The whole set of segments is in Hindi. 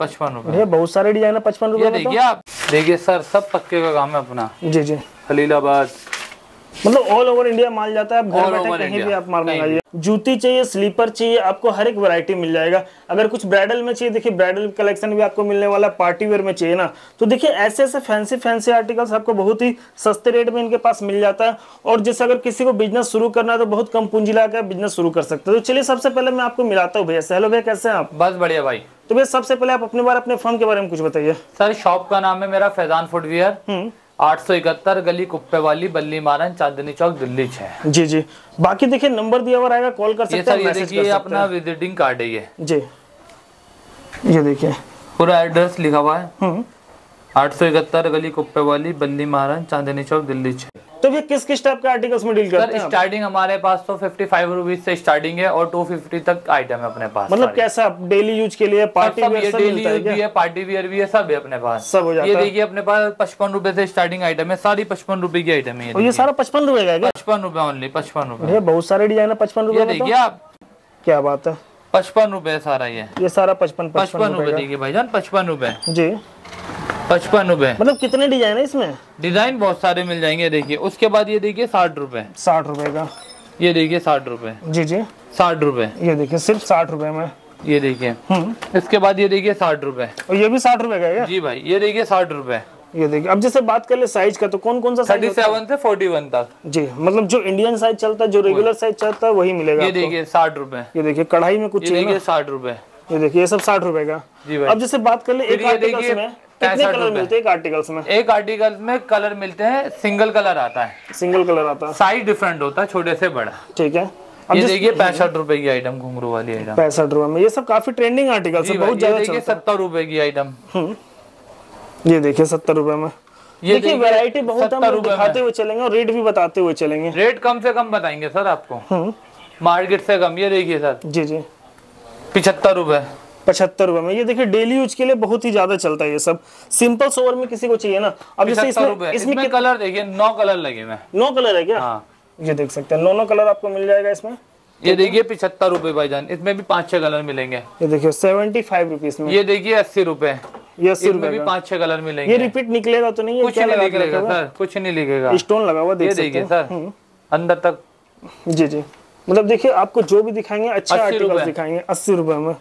पचपन रुपए। भैया बहुत सारे डिज़ाइन है पचपन रुपए देखिए आप। देखिए सर सब पक्के का काम है अपना। जी जी। खलीलाबाद मतलब ऑल ओवर इंडिया माल जाता है आप घर बैठे कहीं भी आप माल मंगाइए जूती चाहिए स्लीपर चाहिए आपको हर एक वैरायटी मिल जाएगा। अगर कुछ ब्राइडल में चाहिए देखिए ब्राइडल कलेक्शन भी आपको मिलने वाला है पार्टी वेयर में चाहिए ना। तो देखिए ऐसे ऐसे फैंसी फैंसी आर्टिकल्स आपको बहुत ही सस्ते रेट में इनके पास मिल जाता है। और जैसे अगर किसी को बिज़नेस शुरू करना है तो बहुत कम पूंजी लगा बिज़नेस शुरू कर सकते हैं। तो चलिए सबसे पहले मैं आपको मिलाता हूँ भैया। से हेलो भैया कैसे हैं आप? बस बढ़िया भाई। तो भैया सबसे पहले आप अपने बारे अपने फर्म के बारे में कुछ बताइए। सर शॉप का नाम है मेरा फैजान फुटवियर। हम्म। आठ सौ इकहत्तर गली कुप्पे वाली बल्ली मारन चांदनी चौक दिल्ली छह जी जी। बाकी देखिए नंबर दिया हुआ रहेगा कॉल कर सकते हैं देखिए अपना विजिटिंग कार्ड है ये। जी। ये देखिए। पूरा एड्रेस लिखा हुआ है। हम्म। आठ सौ इकहत्तर गली कुप्पे वाली बल्ली महाराज चांदनी चौक दिल्ली छह। तो भैया किस किस टाइप के आर्टिकल्स में डील करते हैं स्टार्टिंग हमारे पास तो फिफ्टी फाइव रुपीज़ से स्टार्टिंग है और टू फिफ्टी तक आइटम है अपने पास मतलब कैसा डेली यूज़ के लिए पार्टी वेयर ये सब डेली यूज़ भी है पार्टी वियर भी है सब है अपने पास। सब हो जाता ये देखिए अपने पास पचपन रुपए से स्टार्टिंग आइटम है सारी पचपन रुपए की आइटम है ये सारा पचपन रुपए का पचपन रुपए ओनली पचपन रुपए। बहुत सारे डिज़ाइन है पचपन ये रुपए देखिए तो आप। क्या बात है। पचपन रुपए सारा ये। ये सारा पचपन पचपन रुपए देखिए भाईजान पचपन रुपए। जी। पचपन रुपए। मतलब कितने डिज़ाइन है इसमें? डिज़ाइन बहुत सारे मिल जाएँगे देखिए। उसके बाद ये देखिए साठ रुपए। साठ रुपए का। ये देखिए साठ रुपए। जी जी। साठ रुपए। ये देखिए सिर्फ़ साठ रुपए में। ये देखिए। हम्म। इसके बाद ये देखिए साठ रुपए। और ये भी साठ रुपए का है जी भाई ये देखिए साठ रुपए। ये देखिए अब जैसे बात कर ले साइज़ का तो कौन कौन सा थर्टी साइज़ सेवन से फोर्टी वन तक। जी मतलब जो इंडियन साइज़ चलता है जो रेगुलर साइज़ चलता है वही मिलेगा ये। देखिए साठ रुपए। ये देखिए कढ़ाई में कुछ देखिए साठ रुपए। ये देखिए ये सब साठ रुपए का। जी भाई। अब जैसे बात कर ले एक आर्टिकल्स में कितने कलर मिलते हैं एक आर्टिकल्स में? एक आर्टिकल में कलर मिलते हैं सिंगल कलर आता है। सिंगल कलर आता है। साइज़ डिफरेंट होता है छोटे से बड़ा। ठीक है। अब ये देखिए पैंसठ रुपए की आइटम घुंघरू वाली आइटम पैंसठ रुपए में। ये सब काफ़ी ट्रेंडिंग आर्टिकल्स जी है बहुत ज़्यादा देखिए सत्तर रुपए की आइटम ये देखिए सत्तर रुपए में। ये देखिए वैरायटी बहुत हम 70 लोग रुपए दिखाते हुए चलेंगे और रेट भी बताते हुए चलेंगे। रेट कम से कम बताएँगे सर आपको। हम्म। मार्केट से कम ये देखिए सर। जी जी। पिछहत्तर रुपए। पचहत्तर रुपए में। ये देखिए डेली यूज़ के लिए बहुत ही ज़्यादा चलता है ये सब। सिंपल सोवर में किसी को चाहिए ना। अब जैसे इसमें इसमें कलर देखिए नौ कलर लगे हुए हैं। नौ कलर है क्या? हाँ। ये देख सकते हैं। नौ नौ कलर आपको मिल जाएगा इसमें। ये देखिए पिछहत्तर रुपए भाईजान। इसमें भी पाँच छह कलर मिलेंगे। ये देखिए सेवेंटी फाइव रुपीज़ में। ये देखिए अस्सी रुपए। इसमें भी पाँच छह कलर मिलेंगे। ये रिपीट निकलेगा तो नहीं कुछ नहीं निकलेगा सर कुछ नहीं लिखेगा स्टोन लगा हुआ देखिए सर अंदर तक। जी जी। मतलब देखिए आपको जो भी दिखाएँगे अच्छे 80 आर्टिकल दिखाएँगे अस्सी रुपए में।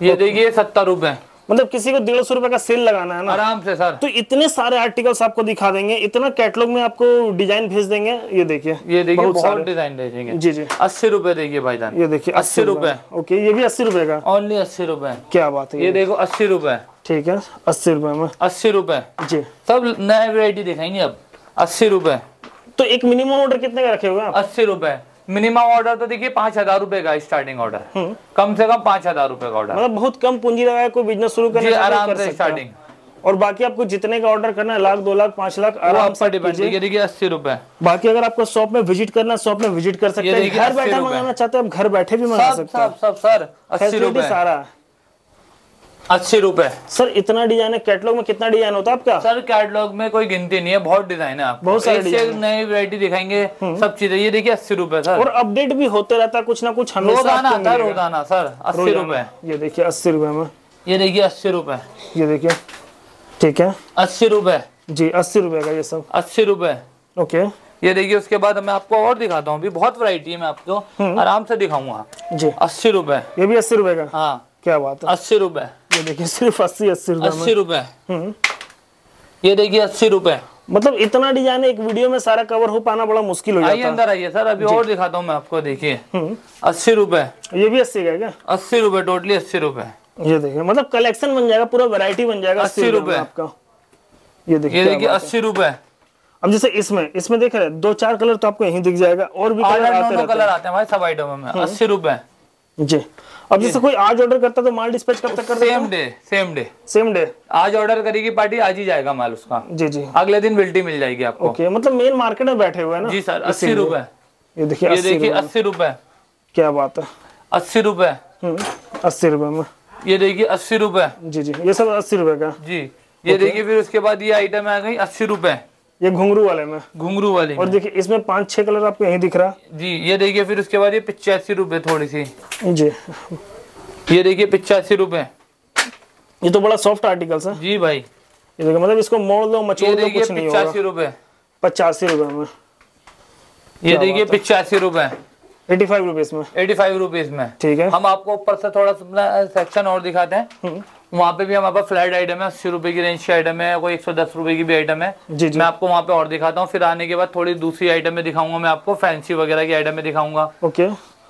ये देखिए सत्तर रुपए। मतलब किसी को डेढ़ सौ रुपए का सेल लगाना है ना। आराम से सर। तो इतने सारे आर्टिकल्स आपको दिखा देंगे इतना कैटलॉग में आपको डिज़ाइन भेज देंगे ये देखिए ये देखिए बहुत बहुत सारे। डिज़ाइन भेजेंगे। जी जी। अस्सी रुपए देखिए भाईजान ये देखिए अस्सी रुपए। ओके ये भी अस्सी रुपए का? ओनली अस्सी रुपए। क्या बात है ये देखो अस्सी रुपए। ठीक है अस्सी रुपए में। अस्सी रुपए। जी। सब नए वेरायटी दिखाएँगे अब। अस्सी रुपए। तो एक मिनिमम ऑर्डर कितने का रखे हुए अस्सी रुपए। मिनिमम ऑर्डर तो देखिए पाँच हज़ार रूपए का स्टार्टिंग ऑर्डर कम से कम पाँच हज़ार रूपए का ऑर्डर मतलब बहुत कम पूंजी लगाया कोई बिज़नेस शुरू करना आराम कर से स्टार्टिंग और बाकी आपको जितने का ऑर्डर करना है लाख दो लाख पाँच लाख आराम से पर डिपेंड ये देखिए अस्सी रुपए बाकी अगर आपको शॉप में विज़िट करना है शॉप में विज़िट कर सकते हैं। घर बैठे मंगाना चाहते हैं आप घर बैठे भी मंगा सकते हैं। सब सर अस्सी रुपए सारा। अस्सी रुपए। सर इतना डिज़ाइन है कैटलॉग में कितना डिज़ाइन होता है आपका? सर कैटलॉग में कोई गिनती नहीं है बहुत डिज़ाइन है आपको। बहुत सारे डिज़ाइन नई वैरायटी दिखाएँगे सब चीज़ें। ये देखिए अस्सी रुपए सर। और अपडेट भी होते रहता है कुछ ना कुछ रोज़ाना आता है रोज़ाना सर अस्सी। रुपए। ये देखिए अस्सी रुपए में। ये देखिए अस्सी रुपए। ये देखिए। ठीक है? अस्सी रुपए। जी अस्सी रुपए का ये सब। अस्सी रुपए। ओके। ये देखिए उसके बाद मैं आपको और दिखाता हूँ बहुत वैरायटी है मैं आपको। आराम से दिखाऊँगा। जी। अस्सी रुपए। ये भी अस्सी रुपए का? हाँ। क्या बात है? अस्सी रुपए। ये देखिए सिर्फ़ अस्सी अस्सी रुपए अस्सी रुपए। हम्म। ये देखिए अस्सी रुपए। मतलब इतना डिज़ाइन एक वीडियो में सारा कवर हो पाना बड़ा मुश्किल हो जाता। अंदर आइए सर अभी और दिखाता हूँ मैं आपको देखिए। हम्म। अस्सी रुपए। ये भी अस्सी का क्या? अस्सी रुपए टोटली अस्सी रुपए। ये देखिए मतलब कलेक्शन बन जाएगा पूरा वैरायटी बन जाएगा अस्सी रुपए। आपका। ये देखिए ये देखिए अस्सी रुपए। अब जैसे इसमें इसमें देख रहे हैं दो चार कलर तो आपको यहीं दिख जाएगा और भी कलर आते कलर आते हैं भाई सब आइटम में। अस्सी रुपए। हैं जी। अब जैसे कोई आज ऑर्डर करता तो माल डिस्पैच कब तक कर same day same day same day आज ऑर्डर करेगी पार्टी आज ही जाएगा माल उसका। जी जी। अगले दिन बिल्टी मिल जाएगी आपको। ओके मतलब मेन मार्केट में बैठे हुए हैं ना? जी सर अस्सी रुपए। ये देखिए ये अस्सी देखिए अस्सी रुपए। क्या बात है। अस्सी रुपए। हम्म, अस्सी रुपए में। ये देखिए अस्सी रुपए। जी जी। ये सब अस्सी रुपए का। जी। ये देखिए फिर उसके बाद ये आइटम आ गई अस्सी रुपए। ये घुंगरू वाले में। घुंगरू वाली और। देखिए इसमें पाँच छह कलर आपको यही दिख रहा। जी ये देखिए फिर उसके बाद ये पिचासी रुपए थोड़ी सी। जी। ये देखिए पिचासी रुपए। ये तो बड़ा सॉफ्ट आर्टिकल्स है। जी भाई। ये देखो मतलब इसको मोड़ लो मचोड़ लो कुछ नहीं होगा। पिचासी रुपए। पचासी रुपए में। ये देखिए पिचासी रुपए। एटी फाइव रुपीज़ में। एटी फाइव रुपीज़ में। ठीक है। हम आपको ऊपर से थोड़ा सा सेक्शन और दिखाते हैं। हम्म, वहाँ पे भी हमारे पास फ्लैट आइटम है अस्सी रुपए की रेंज की आइटम है कोई एक सौ दस रुपए की भी आइटम है। जी जी। मैं आपको वहाँ पे और दिखाता हूँ फिर आने के बाद थोड़ी दूसरी आइटम में दिखाऊँगा मैं आपको फैंसी वगैरह की आइटम में दिखाऊँगा। ओके।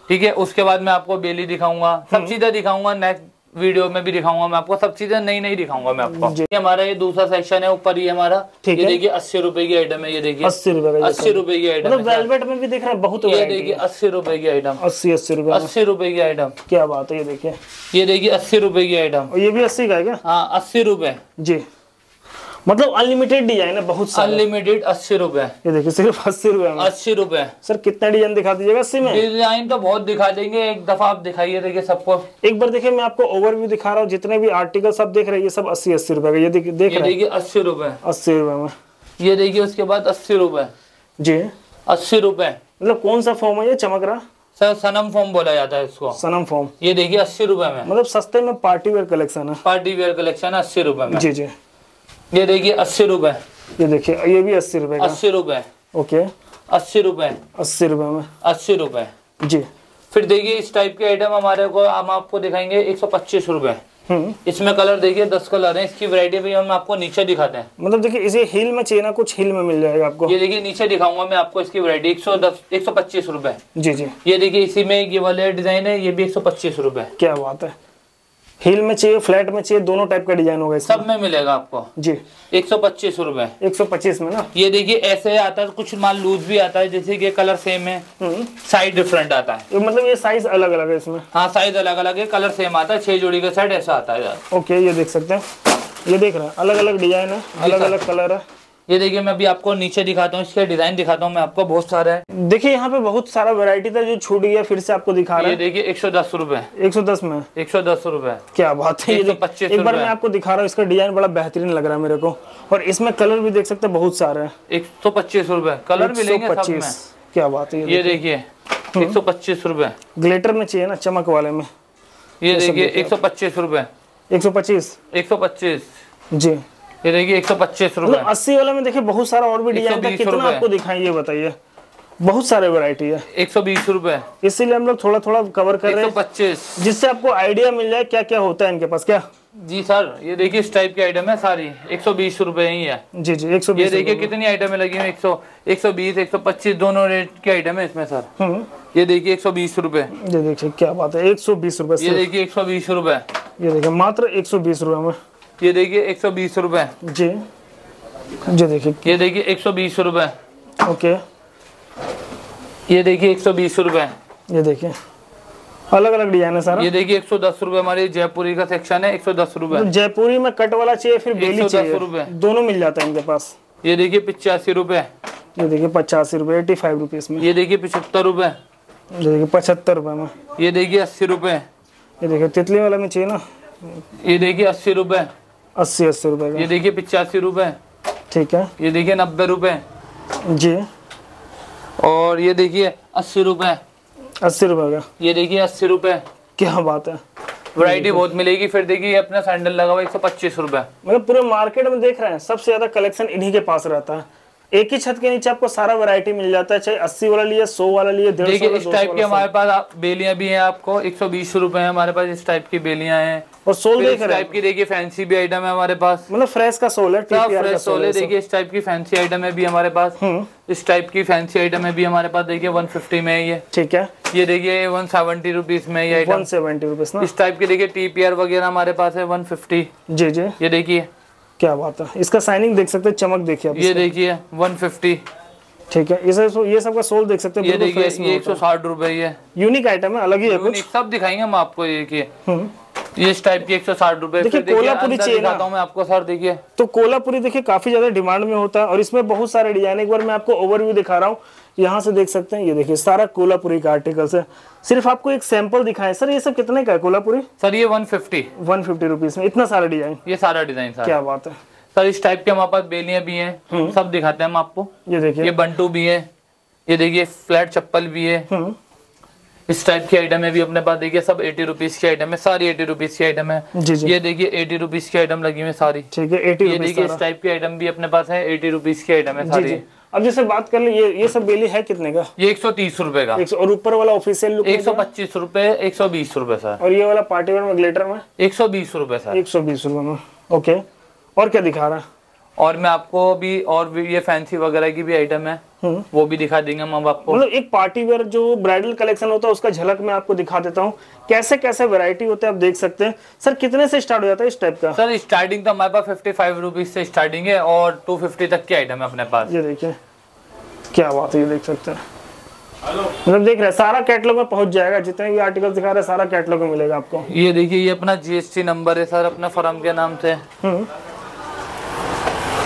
ठीक है उसके बाद मैं आपको बेली दिखाऊँगा हम्म। सब चीज़ें दिखाऊँगा नेक्स्ट वीडियो में भी दिखाऊँगा मैं आपको सब चीज़ें नई नई दिखाऊँगा मैं आपको। ये हमारा ये दूसरा सेक्शन है ऊपर ये हमारा। ठीक ये है। देखिए अस्सी रुपए की आइटम है ये देखिए। अस्सी रुपए अस्सी रुपए की आइटम मतलब वेलवेट में भी दिख रहा है बहुत ये देखिए अस्सी रुपए की आइटम अस्सी अस्सी रुपए अस्सी रुपए की आइटम क्या बात है ये देखिए। ये देखिए अस्सी रुपए की आइटम ये भी अस्सी का है क्या? हाँ अस्सी रुपए। जी। मतलब अनलिमिटेड डिज़ाइन है बहुत सारे। अनलिमिटेड अस्सी रुपए। ये देखिए सिर्फ़ अस्सी रुपए में। अस्सी रुपए। सर कितना डिज़ाइन दिखा दीजिएगा अस्सी में? डिज़ाइन तो बहुत दिखा देंगे एक दफ़ा आप दिखाइए देखिए सबको। एक बार देखिए मैं आपको ओवरव्यू दिखा रहा हूँ जितने भी आर्टिकल सब देख रहे हैं ये सब अस्सी अस्सी रुपए का। ये देख देख रहे हैं। देखिए अस्सी रुपए। अस्सी रुपए में। ये देखिए उसके बाद अस्सी रुपए। जी। अस्सी रुपए। मतलब कौन सा फॉर्म है ये? चमक रहा? सर सनम फॉर्म बोला जाता है इसको। सनम फॉर्म ये देखिए अस्सी रुपए में। मतलब सस्ते में पार्टी वेयर कलेक्शन है। पार्टी वेयर कलेक्शन है अस्सी रुपए में। जी जी। ये देखिए अस्सी रुपए। ये देखिए ये भी अस्सी रुपए अस्सी रुपए। ओके। अस्सी रुपए। अस्सी रुपए में। अस्सी रुपए। जी। फिर देखिए इस टाइप के आइटम हमारे को हम आपको दिखाएँगे एक सौ पच्चीस रुपए। हम्म। इसमें कलर देखिए दस कलर है। इसकी वैरायटी भी हम आपको नीचे दिखाते हैं। मतलब देखिए इसे हिल में चाहिए ना कुछ हिल में मिल जाएगा आपको। ये देखिए नीचे दिखाऊँगा मैं आपको इसकी वैरायटी एक सौ दस एक सौ पच्चीस रुपए। जी जी। ये देखिए इसी में ये वाले डिज़ाइन है ये भी एक सौ पच्चीस रुपए। क्या बात है। हिल में चाहिए फ्लैट में चाहिए दोनों टाइप का डिज़ाइन होगा सब में मिलेगा आपको। जी। एक सौ पच्चीस रुपए। 125 में ना? ये देखिए ऐसे आता है कुछ माल लूज भी आता है जैसे कि कलर सेम है। हम्म। साइज़ डिफरेंट आता है। ये मतलब ये साइज़ अलग अलग है इसमें। हाँ साइज़ अलग अलग है कलर सेम आता है छह जोड़ी का सेट ऐसा आता है। ओके ये देख सकते हैं। ये देख रहे हैं अलग अलग डिज़ाइन है अलग अलग कलर है। ये देखिए मैं अभी आपको नीचे दिखाता हूँ इसके डिज़ाइन दिखाता हूँ मैं आपको बहुत सारा है देखिए यहाँ पे बहुत सारा वैरायटी था जो छूट गया फिर से आपको दिखा रहा ये देखिए एक सौ दस रुपए है 110 में एक सौ दस रुपए क्या बात है ये 125 एक बार मैं आपको दिखा रहा हूँ इसका डिज़ाइन बड़ा बेहतरीन लग रहा है मेरे को और इसमें कलर भी देख सकते हैं बहुत सारे हैं एक सौ पच्चीस रूपए कलर भी 125 क्या बात है ये ये देखिए एक सौ पच्चीस रूपए ग्लेटर में चाहिए ना चमक वाले में ये देखिए एक सौ पच्चीस रूपए एक सौ पच्चीस एक सौ पच्चीस जी ये देखिए एक सौ पच्चीस रुपए मतलब अस्सी वाले में देखिए बहुत सारा और भी डिज़ाइन था कितना आपको दिखाई ये बताइए बहुत सारे वैरायटी है एक सौ बीस रूपए इसीलिए हम लोग थोड़ा थोड़ा कवर कर रहे हैं पच्चीस जिससे आपको आइडिया मिल जाए क्या क्या होता है इनके पास क्या जी सर ये देखिए इस टाइप की आइटम है सारी एक सौ बीस रूपए ही है जी जी एक सौ ये देखिए कितनी आइटमें लगी हुई एक सौ एक सौ बीस एक सौ पच्चीस दोनों रेट की आइटम है इसमें सर हम्म ये देखिए एक सौ बीस रूपए ये देखिए क्या बात है एक सौ बीस रूपए ये देखिए एक सौ बीस रूपए ये देखिए मात्र एक सौ बीस रूपए में ये देखिए एक सौ बीस रुपए जी जी देखिए ये देखिए एक सौ बीस रुपए ओके ये देखिए एक सौ बीस रुपए ये देखिए अलग अलग डिज़ाइन है सारा ये देखिए एक सौ दस रुपए हमारी जयपुरी का सेक्शन है एक सौ दस रुपए तो जयपुरी में कट वाला चाहिए फिर बेली 110 चाहिए रुपए। दोनों मिल जाता है इनके पास ये देखिए पिचासी रुपए ये देखिए पचासी रुपए एटी फाइव रुपीज़ में ये देखिए पिछहत्तर रूपए ये देखिए पचहत्तर रुपए में ये देखिए अस्सी रूपए ये देखिए तितली वाला में चाहिए ना ये देखिए अस्सी रुपए अस्सी अस्सी रुपए ये देखिए पिचासी रुपए। ठीक है। ये देखिए नब्बे रुपए। जी। और ये देखिए अस्सी रुपए। अस्सी रुपए का। ये देखिए अस्सी रुपए। क्या बात है। वैरायटी बहुत मिलेगी फिर देखिए अपना सैंडल लगा हुआ एक सौ पच्चीस रुपए। मतलब पूरे मार्केट में देख रहे हैं सबसे ज़्यादा कलेक्शन इन्हीं के पास रहता है। एक ही छत के नीचे आपको सारा वैरायटी मिल जाता है चाहे अस्सी वाला लिए सौ वाला लिए डेढ़ देखिए सौ इस टाइप की हमारे पास आप- बेलियाँ भी हैं आपको एक सौ बीस रुपए है हमारे पास इस टाइप की बेलियाँ हैं। और सोल देख रहे हैं। टाइप की देखिए फैंसी भी आइटम है हमारे पास। मतलब फ्रेश का सोल है फ्रेश सोल है देखिए इस टाइप की फैंसी आइटम है भी हमारे पास। हम्म। इस टाइप की फैंसी आइटम है भी हमारे पास देखिए 150 में है ये। ठीक है। ये देखिए 170 रुपीस में ये आइटम सेवेंटी रुपीज़ ना। इस टाइप की देखिए टीपीआर वगैरह हमारे पास है 150 जी जी। ये देखिए क्या बात है? इसका साइनिंग देख सकते हैं चमक देखिए आप ये। देखिए 150 ठीक है इसे ये सब का सोल देख सकते हैं ये देखिए ये एक सौ साठ रुपए ये। यूनिक आइटम है अलग ही है कुछ। सब दिखाएँगे हम आपको ये देखिए। हम्म। ये इस टाइप की एक सौ साठ रुपए। देखिए, कोल्हापुरी चाहिए हूँ। मैं आपको सर देखिए। तो कोलापुरी देखिए काफ़ी ज़्यादा डिमांड में होता है और इसमें बहुत सारे डिज़ाइन एक बार मैं आपको ओवरव्यू दिखा रहा हूँ। यहाँ से देख सकते हैं ये देखिए सारा कोलापुरी का आर्टिकल्स है। सिर्फ़ आपको एक सैंपल दिखाएँ। सर ये सब कितने का है कोलापुरी सर ये 150 वन फिफ्टी रुपीज़ में। इतना सारा डिज़ाइन ये सारा डिज़ाइन सर। क्या बात है। सर इस टाइप के हमारे पास बेलियाँ भी हैं। सब दिखाते हैं हम आपको। ये ये बंटू भी है। ये देखिए फ्लैट चप्पल भी है। हम्म। इस टाइप की आइटम है भी अपने पास। देखिए सब एटी रुपीज़ की आइटम है। सारी एटी रुपीज़ की आइटम है। जी जी। ये देखिए एटी रुपीज़ की आइटम लगी हुई है सारी। ठीक है एटी ये देखिए इस टाइप की आइटम भी अपने पास है। एटी रुपीज़ की आइटम है सारी। जी जी। अब जैसे बात कर ले ये ये सब बेली है कितने का? ये एक सौ तीस रूपए का। एक सौ और ऊपर वाला ऑफिशियल लुक एक सौ पच्चीस रूपए एक सौ बीस रूपए सर। और ये वाला पार्टी वेयर में ग्लेटर में? एक सौ बीस रूपए सर। एक सौ बीस रूपए में। ओके और क्या दिखा रहा है? और मैं आपको भी और भी ये फैंसी वगैरह की भी आइटम है हम्म। वो भी दिखा देंगे हम आपको। मतलब एक पार्टी वेयर जो ब्राइडल कलेक्शन होता है उसका झलक मैं आपको दिखा देता हूँ। कैसे कैसे वैरायटी होते हैं आप देख सकते हैं। सर कितने से स्टार्ट हो जाता है इस टाइप का? सर स्टार्टिंग तो हमारे पास फिफ्टी फाइव रुपीज़ से स्टार्टिंग है और टू फिफ्टी तक की आइटम है अपने पास। ये देखिए क्या बात है ये देख सकते हैं। मतलब देख रहे हैं सारा कैटलॉग में पहुँच जाएगा जितने भी आर्टिकल दिखा रहे हैं सारा कैटलॉग में मिलेगा आपको। ये देखिए ये अपना जीएसटी नंबर है सर अपने फर्म के नाम से। हम्म।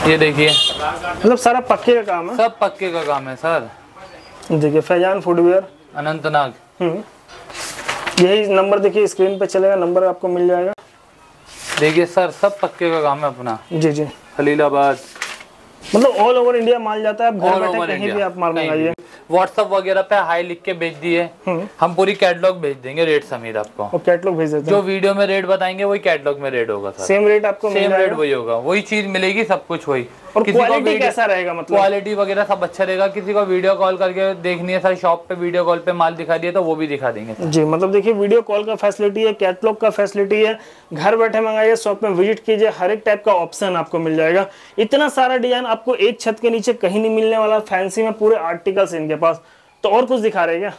ये देखिए। मतलब सारा पक्के का काम है? सब पक्के का काम है सर। देखिए फैजान फुटवेयर। अनंतनाग हम्म। यही नंबर देखिए स्क्रीन पे चलेगा नंबर आपको मिल जाएगा। देखिए सर सब पक्के का काम है अपना। जी जी। खलीलाबाद। मतलब ऑल ओवर इंडिया माल जाता है आप घर बैठे कहीं भी आप माल मंगाइए। व्हाट्सएप वगैरह पे हाई लिख के भेज दिए। हम्म। हम पूरी कैटलॉग भेज देंगे रेट समीर आपको। कैटलॉग भेज देते जो वीडियो में रेट बताएँगे वही कैटलॉग में रेट होगा सेम रेट आपको सेम रेट वही होगा। वही चीज़ मिलेगी सब कुछ वही। और क्वालिटी कैसा रहेगा मतलब? क्वालिटी वगैरह सब अच्छा रहेगा। किसी को वीडियो कॉल करके देखनी है सर शॉप पे वीडियो कॉल पे माल दिखा दिया तो वो भी दिखा देंगे जी मतलब देखिए वीडियो कॉल का फैसिलिटी है कैटलॉग का फैसिलिटी है। घर बैठे मंगाइए शॉप में विज़िट कीजिए हर एक टाइप का ऑप्शन आपको मिल जाएगा। इतना सारा डिज़ाइन आपको एक छत के नीचे कहीं नहीं मिलने वाला फैंसी में पूरे आर्टिकल्स इनके पास। तो और कुछ दिखा रहे क्या?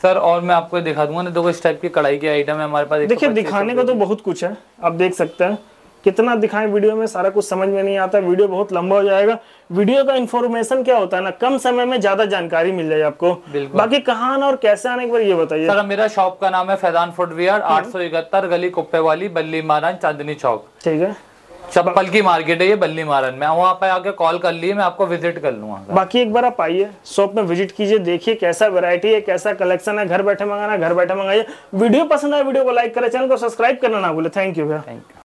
सर और मैं आपको दिखा दूँगा ना देखो इस टाइप की कढ़ाई की आइटम है हमारे पास देखिए दिखाने का तो बहुत कुछ है आप देख सकते हैं। कितना दिखाएँ वीडियो में सारा कुछ समझ में नहीं आता वीडियो बहुत लंबा हो जाएगा। वीडियो का इन्फॉर्मेशन क्या होता है ना कम समय में ज़्यादा जानकारी मिल जाए आपको। बाकी कहाँ आना और कैसे आने एक बार ये बताइए। सर मेरा शॉप का नाम है फैजान फुटवियर आठ सौ इकहत्तर गली कुप्पे वाली बल्ली महाराज चांदनी चौक। ठीक है। चप्पल की मार्केट है ये बल्ली मारन में। वहाँ पे आके कॉल कर लिए मैं आपको विज़िट कर लूँगा। बाकी एक बार आप आइए शॉप में विज़िट कीजिए देखिए कैसा वैरायटी है कैसा कलेक्शन है घर बैठे मंगाना घर बैठे मंगाइए। वीडियो पसंद आए वीडियो को लाइक करें चैनल को सब्सक्राइब करना ना भूले। थैंक यू भैया। Thank you